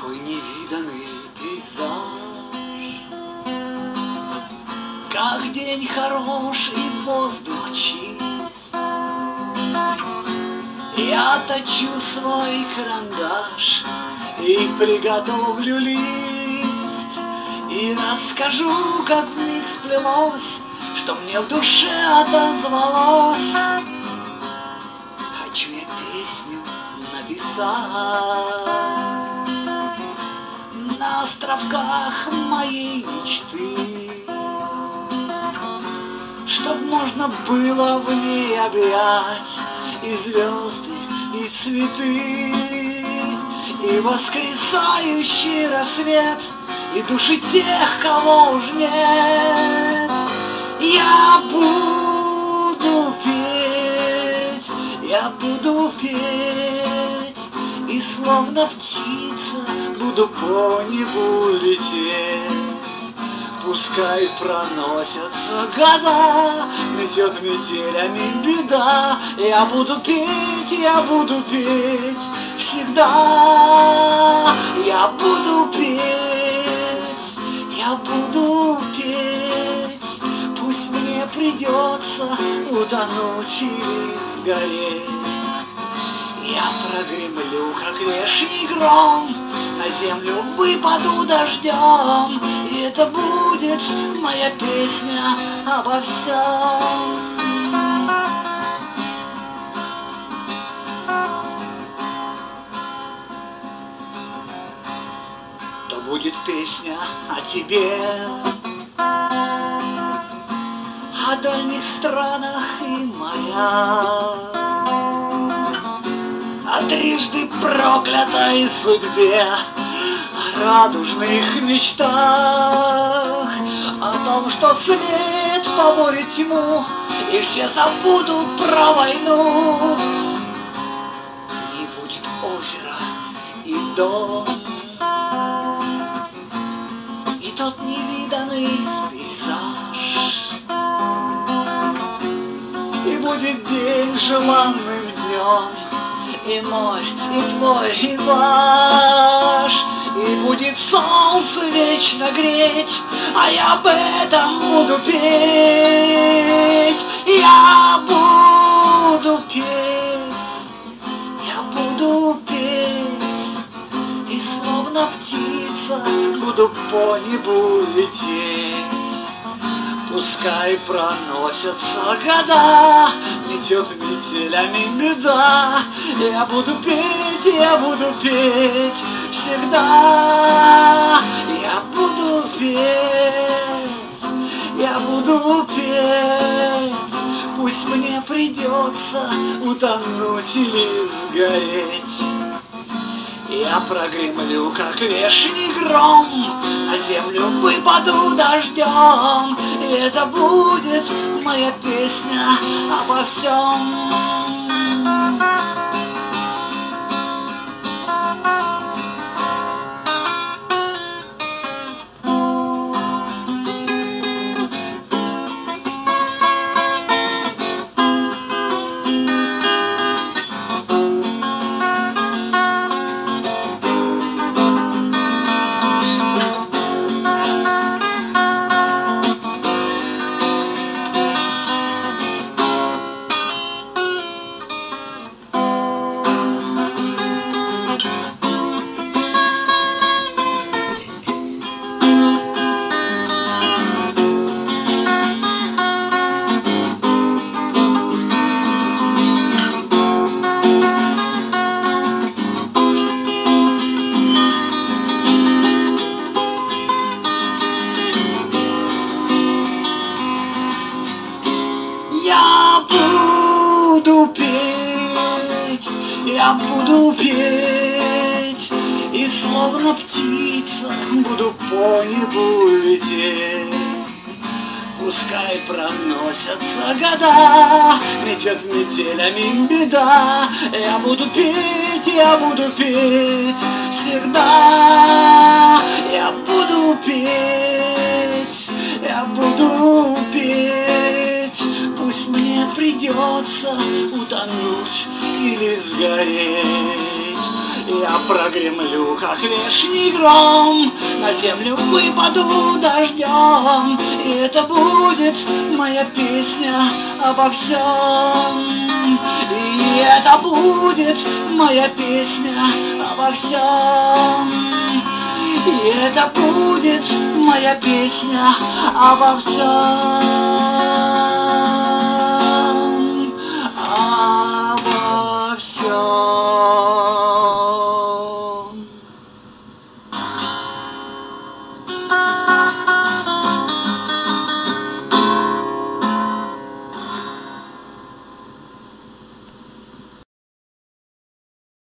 какой невиданный пейзаж. Как день хороший и воздух чист, Я точу свой карандаш И приготовлю лист, И расскажу, как вмиг сплелось, Что мне в душе отозвалось. Хочу я песню написать островках моей мечты, Чтоб можно было в ней объять и звезды, и цветы, и воскресающий рассвет, и души тех, кого уж нет. Я буду петь, я буду петь, и словно птица буду по небу лететь. Пускай проносятся года, метет метелями беда. Я буду петь, я буду петь всегда. Я буду петь, я буду петь. Пусть мне придется утонуть или сгореть. Я прогремлю, как леший гром, На землю. Выпаду дождем, И это будет моя песня обо всем. То будет песня о тебе, О дальних странах и морях, трижды проклятой судьбе, о радужных мечтах, о том, что свет поборет тьму, и все забудут про войну. Не будет озера и дом, и тот невиданный пейзаж, и будет день желанным днем, и мой, и твой, и ваш. И будет солнце вечно греть, а я об этом буду петь. Я буду петь, я буду петь, и словно птица буду по небу лететь. Пускай проносятся года, метет метелями беда. Я буду петь, я буду петь всегда. Я буду петь, я буду петь. Пусть мне придется утонуть или сгореть. Я прогремлю, как вешний гром, На землю выпаду дождем, И это будет моя песня обо всем. Я буду петь, я буду петь, И словно птица буду по небу лететь. Пускай проносятся года, метет метелями беда. Я буду петь, я буду петь всегда. Придется утонуть или сгореть. Я прогремлю, как вешний гром На землю выпаду дождем. И это будет моя песня обо всем. И это будет моя песня обо всем. И это будет моя песня обо всем